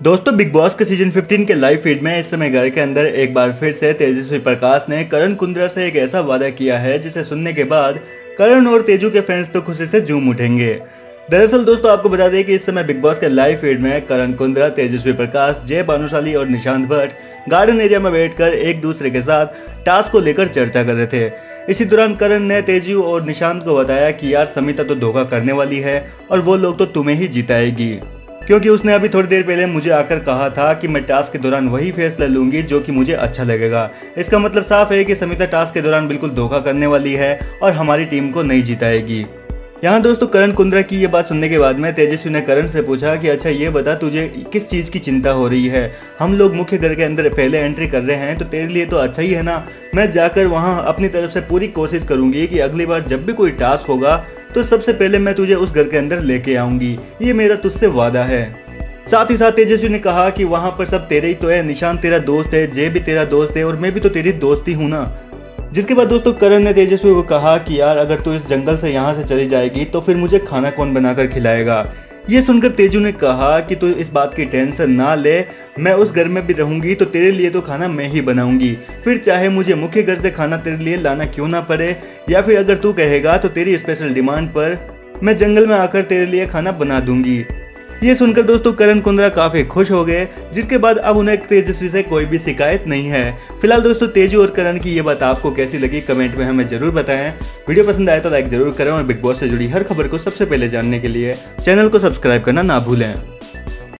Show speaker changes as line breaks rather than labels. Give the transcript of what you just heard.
दोस्तों big Boss के season 15 के लाइव फ़ीड में इस समय घर के अंदर एक बार फिर से तेजस्वी प्रकाश ने करण कुंद्रा से एक ऐसा वादा किया है, जिसे सुनने के बाद करण और तेजू के फैंस तो खुशी से झूम उठेंगे। दरअसल दोस्तों, आपको बता दें कि इस समय बिग बॉस के लाइव फ़ीड में करण कुंद्रा, तेजस्वी प्रकाश, जय भानुशाली और निशांत भट्ट गार्डन एरिया में बैठकर एक दूसरे के साथ टास्क को लेकर चर्चा कर रहे थे। इसी दौरान करण ने तेजू और निशांत को बताया कि यार समिता तो धोखा करने वाली है और वो लोग तो तुम्हें ही जिताएगी। क्योंकि उसने अभी थोड़ी देर पहले मुझे आकर कहा था कि मैं टास्क के दौरान वही फैसला लूँगी जो कि मुझे अच्छा लगेगा। इसका मतलब साफ़ है कि समिता टास्क के दौरान बिल्कुल धोखा करने वाली है और हमारी टीम को नहीं जिताएगी। यहाँ दोस्तों, करण कुंद्रा की ये बात सुनने के बाद में तेजस्वी ने करण से पूछा कि अच्छा ये बता तुझे किस चीज़ की चिंता हो रही है? हम लोग मुख्य घर के अंदर पहले एंट्री कर रहे हैं तो तेरे लिए तो अच्छा ही है ना। मैं जाकर वहाँ अपनी तरफ़ से पूरी कोशिश करूँगी कि अगली बार जब भी कोई टास्क होगा तो सबसे पहले मैं तुझे उस घर के अंदर लेके आऊँगी। ये मेरा तुझसे वादा है। साथ ही साथ तेजस्वी ने कहा कि वहाँ पर सब तेरे ही तो है, निशान तेरा दोस्त है जय भी तेरा दोस्त है, और मैं भी तो तेरी दोस्ती हूँ ना। जिसके बाद दोस्तों करण ने तेजस्वी को कहा कि यार, अगर तू इस जंगल से यहाँ से चली जाएगी तो फिर मुझे खाना कौन बनाकर खिलाएगा? ये सुनकर तेजू ने कहा कि तू तो इस बात की टेंशन ना ले, मैं उस घर में भी रहूँगी तो तेरे लिए तो खाना मैं ही बनाऊँगी। फिर चाहे मुझे मुख्य घर से खाना तेरे लिए लाना क्यों ना पड़े, या फिर अगर तू कहेगा तो तेरी स्पेशल डिमांड पर मैं जंगल में आकर तेरे लिए खाना बना दूँगी। ये सुनकर दोस्तों करण कुंद्रा काफ़ी खुश हो गए, जिसके बाद अब उन्हें तेजस्वी से कोई भी शिकायत नहीं है। फ़िलहाल दोस्तों, तेजू और करण की ये बात आपको कैसी लगी, कमेंट में हमें ज़रूर बताएँ। वीडियो पसंद आए तो लाइक ज़रूर करें और बिग बॉस से जुड़ी हर खबर को सबसे पहले जानने के लिए चैनल को सब्सक्राइब करना ना भूलें।